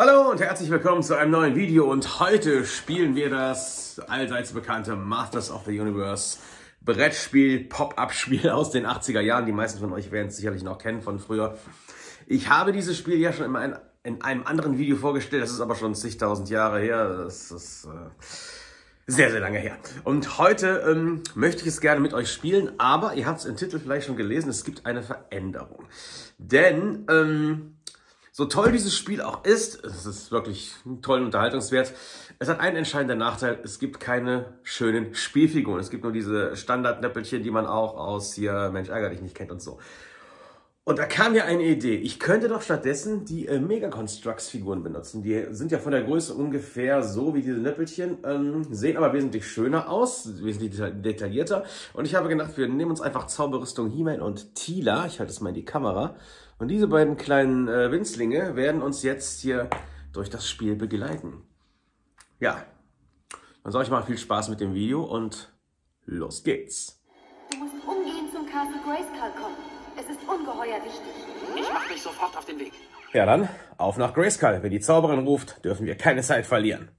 Hallo und herzlich willkommen zu einem neuen Video und heute spielen wir das allseits bekannte Masters of the Universe Brettspiel, Pop-Up-Spiel aus den 80er Jahren. Die meisten von euch werden es sicherlich noch kennen von früher. Ich habe dieses Spiel ja schon in, ein, in einem anderen Video vorgestellt, das ist aber schon zigtausend Jahre her. Das ist äh, sehr, sehr lange her. Und heute ähm, möchte ich es gerne mit euch spielen, aber ihr habt es im Titel vielleicht schon gelesen, es gibt eine Veränderung. Denn... Ähm, so toll dieses Spiel auch ist, es ist wirklich toll und unterhaltungswert, es hat einen entscheidenden Nachteil, es gibt keine schönen Spielfiguren. Es gibt nur diese Standardnäppelchen, die man auch aus hier Mensch ärger dich nicht kennt und so. Und da kam mir eine Idee. Ich könnte doch stattdessen die äh, Mega Constructs Figuren benutzen. Die sind ja von der Größe ungefähr so wie diese Nöppelchen, ähm, sehen aber wesentlich schöner aus, wesentlich detaillierter. Und ich habe gedacht, wir nehmen uns einfach Zauberrüstung He-Man und Tila. Ich halte es mal in die Kamera und diese beiden kleinen äh, Winzlinge werden uns jetzt hier durch das Spiel begleiten. Ja, dann sage ich mal viel Spaß mit dem Video und los geht's. Du musst umgehend zum Castle Grayskull kommen. Es ist ungeheuer wichtig. Ich mache mich sofort auf den Weg. Ja dann, auf nach Grayskull. Wenn die Zauberin ruft, dürfen wir keine Zeit verlieren.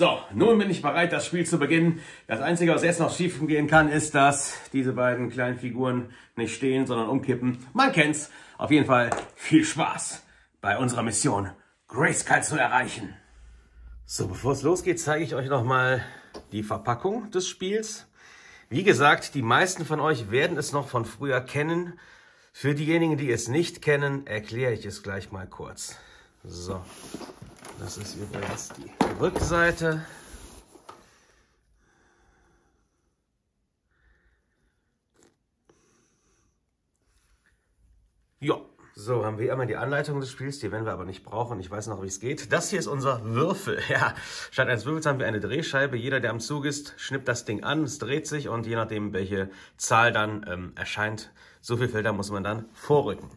So, nun bin ich bereit, das Spiel zu beginnen. Das Einzige, was jetzt noch schief gehen kann, ist, dass diese beiden kleinen Figuren nicht stehen, sondern umkippen. Man kennt's. Auf jeden Fall viel Spaß bei unserer Mission, Grayskull zu erreichen. So, bevor es losgeht, zeige ich euch nochmal die Verpackung des Spiels. Wie gesagt, die meisten von euch werden es noch von früher kennen. Für diejenigen, die es nicht kennen, erkläre ich es gleich mal kurz. So, das ist übrigens die Rückseite. Ja, so haben wir einmal die Anleitung des Spiels, die werden wir aber nicht brauchen. Ich weiß noch, wie es geht. Das hier ist unser Würfel. Ja, statt eines Würfels haben wir eine Drehscheibe. Jeder, der am Zug ist, schnippt das Ding an, es dreht sich und je nachdem, welche Zahl dann ähm, erscheint, so viele Felder muss man dann vorrücken.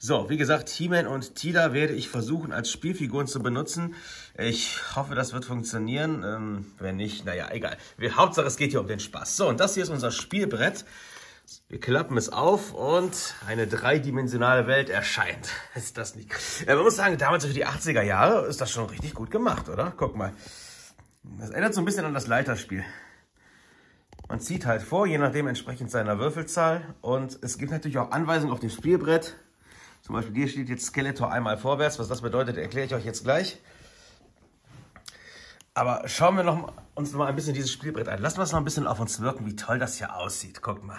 So, wie gesagt, He-Man und Tila werde ich versuchen als Spielfiguren zu benutzen. Ich hoffe, das wird funktionieren. Ähm, wenn nicht, naja, egal. Wir, Hauptsache, es geht hier um den Spaß. So, und das hier ist unser Spielbrett. Wir klappen es auf und eine dreidimensionale Welt erscheint. Ist das nicht? Ja, man muss sagen, damals für die 80er Jahre ist das schon richtig gut gemacht, oder? Guck mal. Das erinnert so ein bisschen an das Leiterspiel. Man zieht halt vor, je nachdem entsprechend seiner Würfelzahl. Und es gibt natürlich auch Anweisungen auf dem Spielbrett zum Beispiel hier steht jetzt Skeletor einmal vorwärts. Was das bedeutet, erkläre ich euch jetzt gleich. Aber schauen wir noch, uns noch mal ein bisschen dieses Spielbrett an. Lassen wir es noch ein bisschen auf uns wirken, wie toll das hier aussieht. Guckt mal.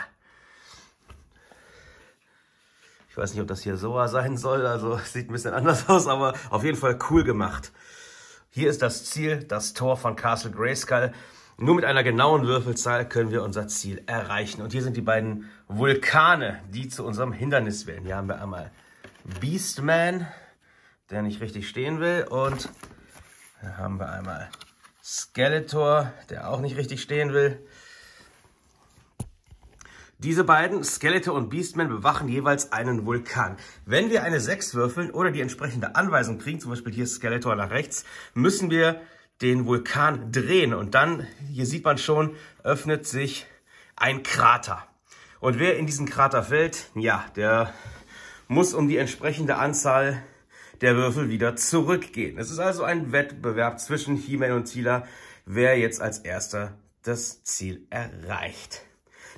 Ich weiß nicht, ob das hier so sein soll. Also sieht ein bisschen anders aus, aber auf jeden Fall cool gemacht. Hier ist das Ziel, das Tor von Castle Grayskull. Nur mit einer genauen Würfelzahl können wir unser Ziel erreichen. Und hier sind die beiden Vulkane, die zu unserem Hindernis wählen. Hier haben wir einmal Beastman, der nicht richtig stehen will. Und hier haben wir einmal Skeletor, der auch nicht richtig stehen will. Diese beiden, Skeletor und Beastman, bewachen jeweils einen Vulkan. Wenn wir eine 6 würfeln oder die entsprechende Anweisung kriegen, zum Beispiel hier Skeletor nach rechts, müssen wir den Vulkan drehen. Und dann, hier sieht man schon, öffnet sich ein Krater. Und wer in diesen Krater fällt, ja, der muss um die entsprechende Anzahl der Würfel wieder zurückgehen. Es ist also ein Wettbewerb zwischen He-Man und Tila, wer jetzt als erster das Ziel erreicht.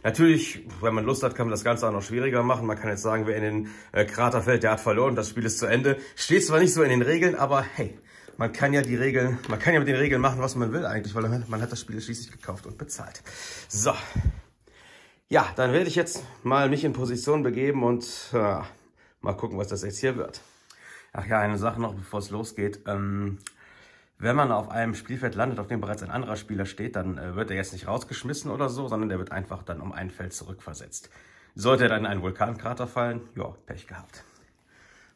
Natürlich, wenn man Lust hat, kann man das Ganze auch noch schwieriger machen. Man kann jetzt sagen, wer in den äh, Krater fällt, der hat verloren, das Spiel ist zu Ende. Steht zwar nicht so in den Regeln, aber hey, man kann ja die Regeln, man kann ja mit den Regeln machen, was man will eigentlich, weil man hat das Spiel schließlich gekauft und bezahlt. So. Ja, dann werde ich jetzt mal mich in Position begeben und äh, Mal gucken, was das jetzt hier wird. Ach ja, eine Sache noch, bevor es losgeht. Ähm, wenn man auf einem Spielfeld landet, auf dem bereits ein anderer Spieler steht, dann äh, wird er jetzt nicht rausgeschmissen oder so, sondern der wird einfach dann um ein Feld zurückversetzt. Sollte er dann in einen Vulkankrater fallen, ja, Pech gehabt.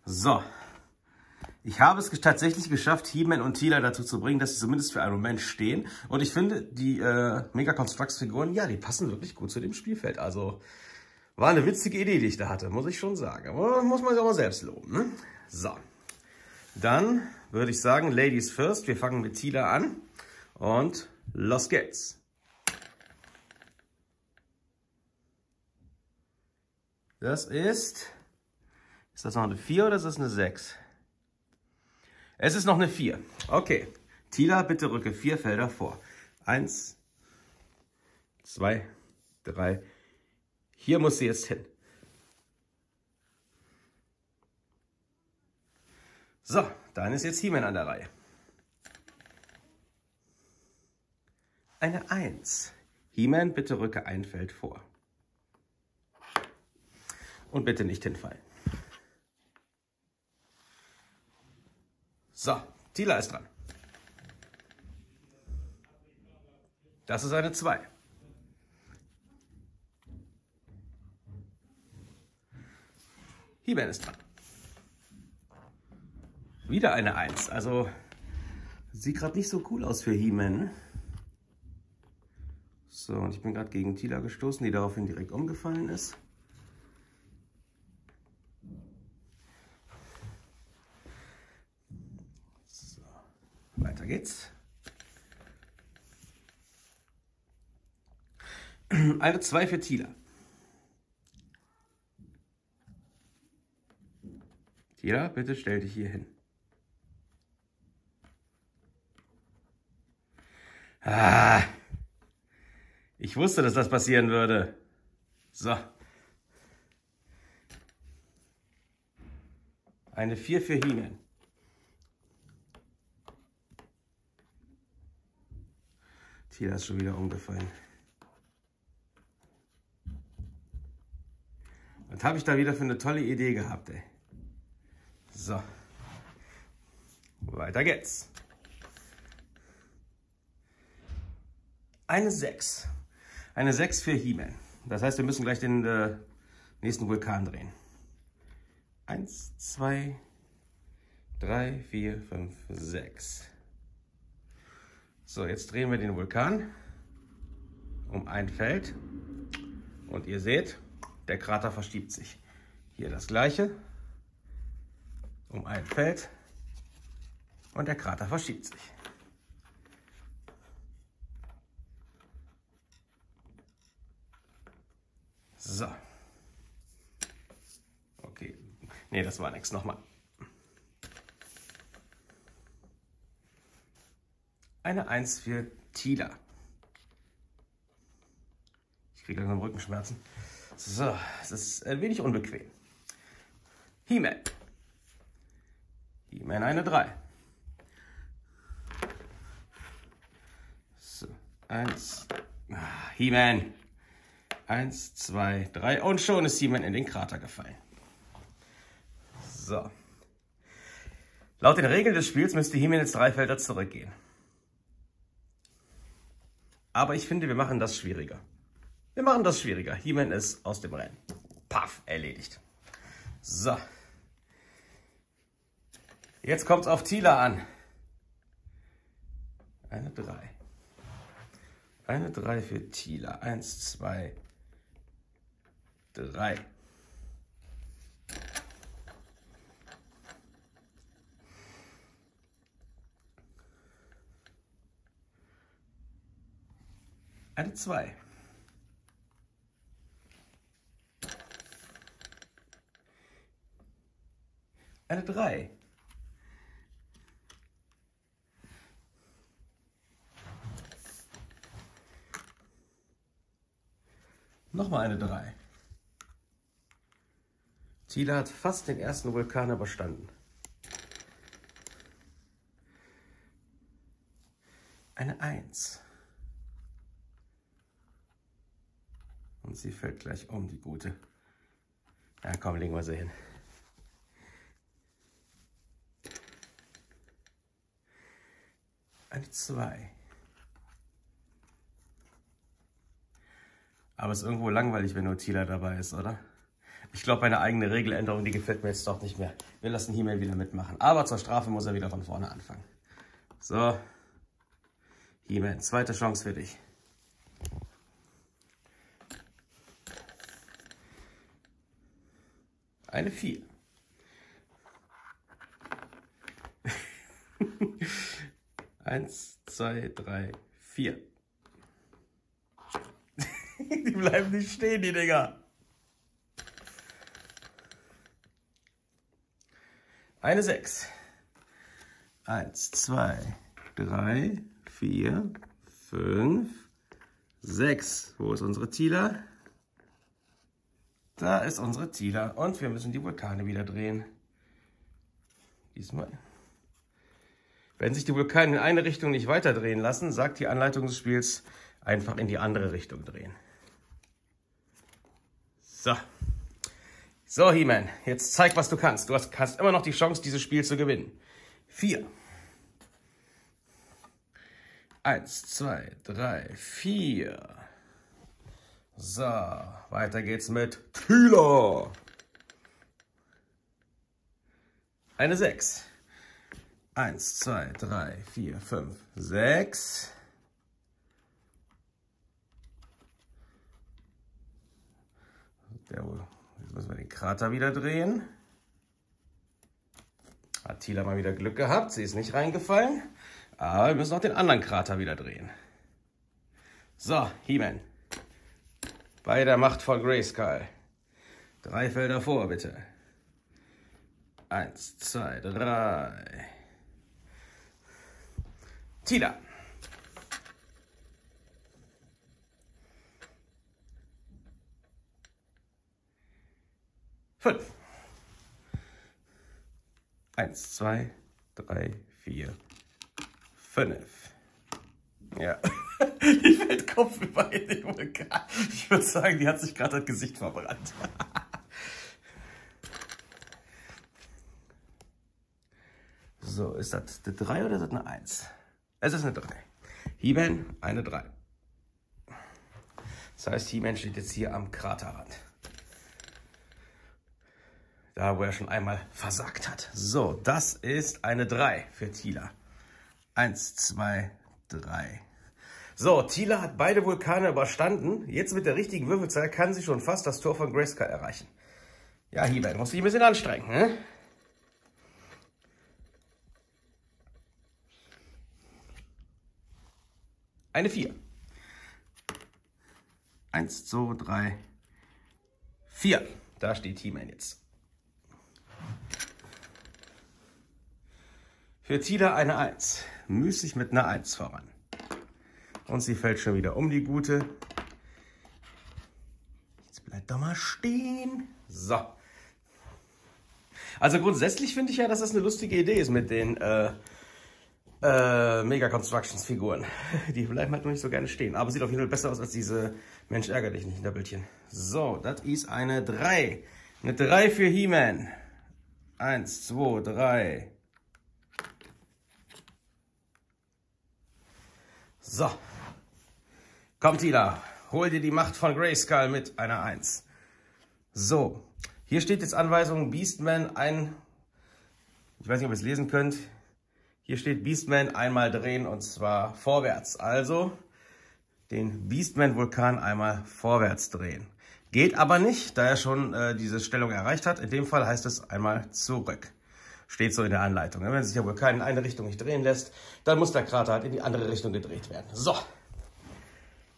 So. Ich habe es tatsächlich geschafft, He-Man und Tila dazu zu bringen, dass sie zumindest für einen Moment stehen. Und ich finde, die äh, Mega Constructs Figuren, ja, die passen wirklich gut zu dem Spielfeld. Also war eine witzige Idee, die ich da hatte, muss ich schon sagen. Aber muss man sich auch mal selbst loben. Ne? So, dann würde ich sagen, Ladies first. Wir fangen mit Tila an und los geht's. Das ist, ist das noch eine 4 oder ist das eine 6? Es ist noch eine 4. Okay. Tila, bitte rücke vier Felder vor. Eins, zwei, drei. Hier muss sie jetzt hin. So, dann ist jetzt He-Man an der Reihe. Eine Eins. He-Man, bitte rücke ein Feld vor. Und bitte nicht hinfallen. So, Tila ist dran. Das ist eine 2. He-Man ist dran. Wieder eine 1. Also sieht gerade nicht so cool aus für He-Man. So, und ich bin gerade gegen Tila gestoßen, die daraufhin direkt umgefallen ist. So, weiter geht's. Eine 2 für Tila. Tila, bitte stell dich hier hin. Ah, ich wusste, dass das passieren würde. So. Eine 4 für Hiemen. Tila ist schon wieder umgefallen. Was habe ich da wieder für eine tolle Idee gehabt, ey. So. Weiter geht's. Eine 6. Eine 6 für He-Man. Das heißt, wir müssen gleich den äh, nächsten Vulkan drehen. 1, 2, 3, 4, 5, 6. So, jetzt drehen wir den Vulkan um ein Feld. Und ihr seht, der Krater verschiebt sich. Hier das gleiche. Um ein Feld. Und der Krater verschiebt sich. So. Okay. Nee, das war nichts. Nochmal. Eine 1 für Tila. Ich kriege langsam Rückenschmerzen. So, es ist ein wenig unbequem. He-Man. He-Man eine 3. So, 1. Ah, He-Man. Eins, zwei, drei und schon ist He-Man in den Krater gefallen. So. Laut den Regeln des Spiels müsste He-Man jetzt drei Felder zurückgehen. Aber ich finde, wir machen das schwieriger. Wir machen das schwieriger. He-Man ist aus dem Rennen. Paff, erledigt. So. Jetzt kommt es auf Tila an. Eine 3. Eine 3 für Tila. Eins, zwei, drei. Eine zwei. Eine drei. Nochmal eine drei. Tila hat fast den ersten Vulkan überstanden. Eine Eins. Und sie fällt gleich um, die gute. Ja, komm, legen wir sie hin. Eine Zwei. Aber es ist irgendwo langweilig, wenn nur Tila dabei ist, oder? Ich glaube, eine eigene Regeländerung, die gefällt mir jetzt doch nicht mehr. Wir lassen He-Man wieder mitmachen. Aber zur Strafe muss er wieder von vorne anfangen. So. He-Man, zweite Chance für dich. Eine 4. Eins, zwei, drei, vier. Die bleiben nicht stehen, die Dinger. Eine Sechs. Eins, zwei, drei, vier, fünf, sechs. Wo ist unsere Tila? Da ist unsere Tila. Und wir müssen die Vulkane wieder drehen. Diesmal. Wenn sich die Vulkane in eine Richtung nicht weiter drehen lassen, sagt die Anleitung des Spiels, einfach in die andere Richtung drehen. So. So, He-Man, jetzt zeig, was du kannst. Du hast, hast immer noch die Chance, dieses Spiel zu gewinnen. Vier. Eins, zwei, drei, vier. So, weiter geht's mit Tila. Eine Sechs. Eins, zwei, drei, vier, fünf, sechs. Der, jetzt müssen wir den Krater wieder drehen. Hat Tila mal wieder Glück gehabt, sie ist nicht reingefallen. Aber wir müssen auch den anderen Krater wieder drehen. So, He-Man. Bei der Macht von Grayskull. Drei Felder vor, bitte. Eins, zwei, drei. Tila. Fünf. Eins, zwei, drei, vier, fünf. Ja. Die fällt Kopf über in den Vulkan. Ich würde sagen, die hat sich gerade das Gesicht verbrannt. So, ist das eine 3 oder ist das eine 1? Es ist eine 3. He-Man, eine 3. Das heißt, He-Man steht jetzt hier am Kraterrand. Da, wo er schon einmal versagt hat. So, das ist eine 3 für Tila. 1, 2, 3. So, Tila hat beide Vulkane überstanden. Jetzt mit der richtigen Würfelzahl kann sie schon fast das Tor von Grayskull erreichen. Ja, He-Man, muss sich ein bisschen anstrengen, ne? Eine 4. 1, 2, 3, 4. Da steht He-Man jetzt. Für Tila eine 1. Müßig mit einer 1 voran. Und sie fällt schon wieder um, die Gute. Jetzt bleibt doch mal stehen. So. Also grundsätzlich finde ich ja, dass das eine lustige Idee ist mit den äh, äh, Mega Constructions Figuren. Die bleiben halt noch nicht so gerne stehen. Aber sieht auf jeden Fall besser aus als diese Mensch ärger dich nicht Hinterbildchen. So, das ist eine 3. Eine 3 für He-Man. 1, 2, 3. So. Komm, Tila. Hol dir die Macht von Grayskull mit einer 1. So. Hier steht jetzt Anweisung Beastman ein... Ich weiß nicht, ob ihr es lesen könnt. Hier steht Beastman einmal drehen und zwar vorwärts. Also den Beastman-Vulkan einmal vorwärts drehen. Geht aber nicht, da er schon äh, diese Stellung erreicht hat. In dem Fall heißt es einmal zurück. Steht so in der Anleitung. Wenn sich der Vulkan in eine Richtung nicht drehen lässt, dann muss der Krater halt in die andere Richtung gedreht werden. So.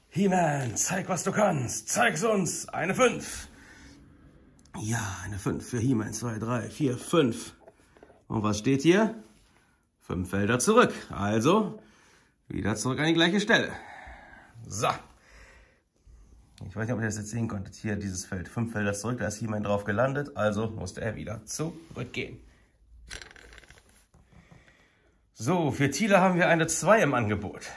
He-Man, zeig, was du kannst. Zeig's uns. Eine 5. Ja, eine 5 für He-Man. 2, 3, 4, 5. Und was steht hier? Fünf Felder zurück. Also wieder zurück an die gleiche Stelle. So. Ich weiß nicht, ob ihr das jetzt sehen konntet. Hier dieses Feld. Fünf Felder zurück. Da ist jemand drauf gelandet. Also musste er wieder zurückgehen. So, für Thiele haben wir eine 2 im Angebot.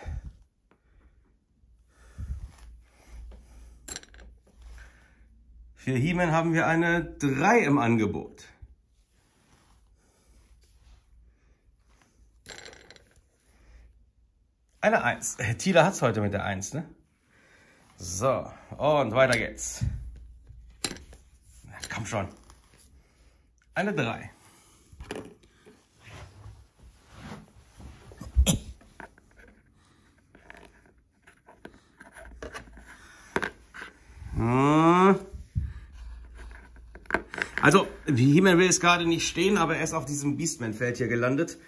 Für He-Man haben wir eine 3 im Angebot. Eine 1. Tila hat es heute mit der 1, ne? So, und weiter geht's. Komm schon. Eine 3. Also, He-Man will jetzt gerade nicht stehen, aber er ist auf diesem Beastman-Feld hier gelandet.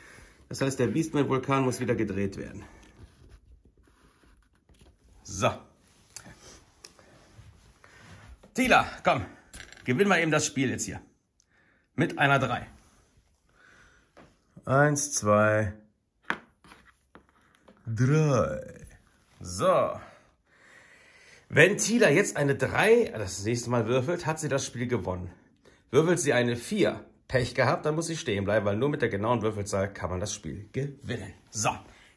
Das heißt, der Beastman-Vulkan muss wieder gedreht werden. So. Tila, komm. Gewinn mal eben das Spiel jetzt hier. Mit einer 3. Eins, zwei, drei. So. Wenn Tila jetzt eine 3 das nächste Mal würfelt, hat sie das Spiel gewonnen. Würfelt sie eine 4, Pech gehabt, dann muss sie stehen bleiben, weil nur mit der genauen Würfelzahl kann man das Spiel gewinnen. So,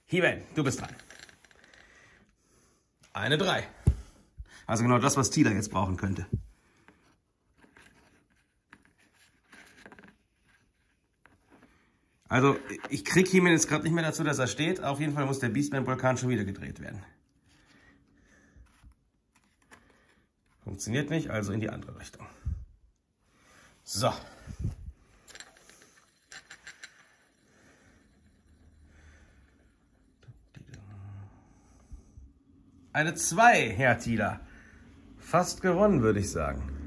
Hiven, du bist dran. Eine 3. Also genau das, was Tila jetzt brauchen könnte. Also, ich kriege Himen jetzt gerade nicht mehr dazu, dass er steht. Auf jeden Fall muss der Beastman-Vulkan schon wieder gedreht werden. Funktioniert nicht, also in die andere Richtung. So. Eine 2, Herr Tieler. Fast gewonnen, würde ich sagen.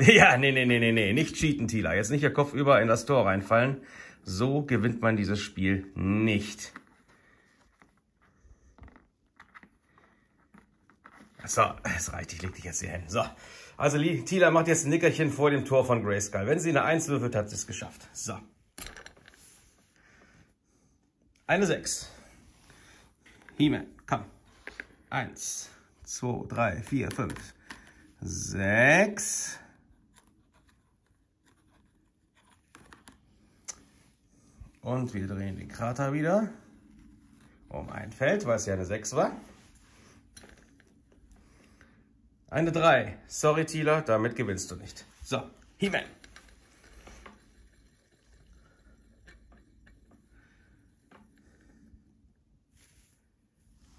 Ja, nee, nee, nee, nee, nee, nicht cheaten, Tila. Jetzt nicht der Kopf über in das Tor reinfallen. So gewinnt man dieses Spiel nicht. So, es reicht, ich leg dich jetzt hier hin. So, also Tila macht jetzt ein Nickerchen vor dem Tor von Grayskull. Wenn sie eine 1 würfelt, hat sie es geschafft. So. Eine 6. He-Man, komm. 1, 2, 3, 4, 5, 6. Und wir drehen den Krater wieder um ein Feld, weil es ja eine 6 war. Eine 3. Sorry, Thieler, damit gewinnst du nicht. So, He-Man.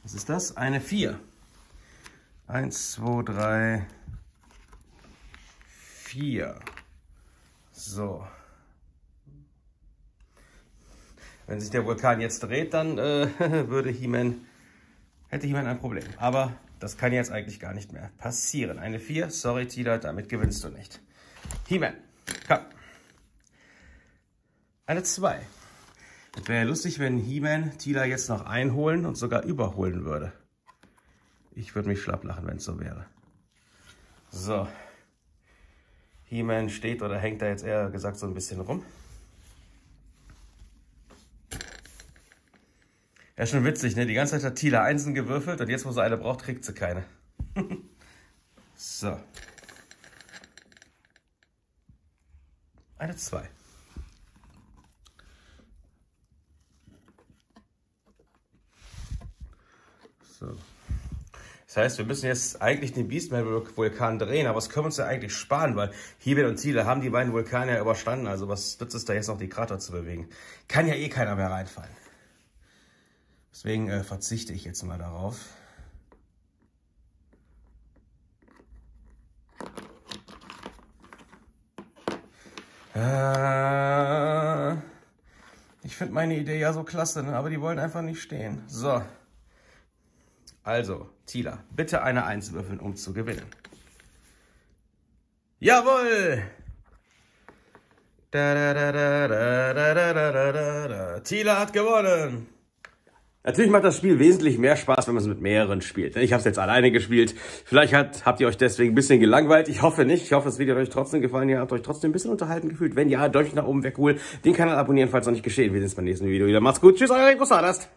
Was ist das? Eine 4. 1, 2, 3, 4. So. Wenn sich der Vulkan jetzt dreht, dann äh, würde He-Man, hätte He-Man ein Problem. Aber das kann jetzt eigentlich gar nicht mehr passieren. Eine 4, sorry Tila, damit gewinnst du nicht. He-Man, komm. Eine 2. Es wäre ja lustig, wenn He-Man Tila jetzt noch einholen und sogar überholen würde. Ich würde mich schlapp lachen, wenn es so wäre. So. He-Man steht oder hängt da jetzt eher gesagt so ein bisschen rum. Ja, schon witzig, ne? Die ganze Zeit hat Tila Einsen gewürfelt und jetzt, wo sie eine braucht, kriegt sie keine. so. Eine 2. So. Das heißt, wir müssen jetzt eigentlich den Beastman-Vulkan drehen, aber was können wir uns ja eigentlich sparen, weil Hibel und Ziele haben die beiden Vulkane ja überstanden, also was nützt es da jetzt noch, die Krater zu bewegen? Kann ja eh keiner mehr reinfallen. Deswegen äh, verzichte ich jetzt mal darauf. Äh, ich finde meine Idee ja so klasse, ne? aber die wollen einfach nicht stehen. So. Also, Tila, bitte eine Eins würfeln, um zu gewinnen. Jawohl! Tila hat gewonnen! Natürlich macht das Spiel wesentlich mehr Spaß, wenn man es mit mehreren spielt. Ich habe es jetzt alleine gespielt. Vielleicht hat, habt ihr euch deswegen ein bisschen gelangweilt. Ich hoffe nicht. Ich hoffe, das Video hat euch trotzdem gefallen. Ihr habt euch trotzdem ein bisschen unterhalten gefühlt. Wenn ja, Deutsch nach oben wäre cool. Den Kanal abonnieren, falls noch nicht geschehen. Wir sehen uns beim nächsten Video wieder. Macht's gut. Tschüss, euer Rico Stardust.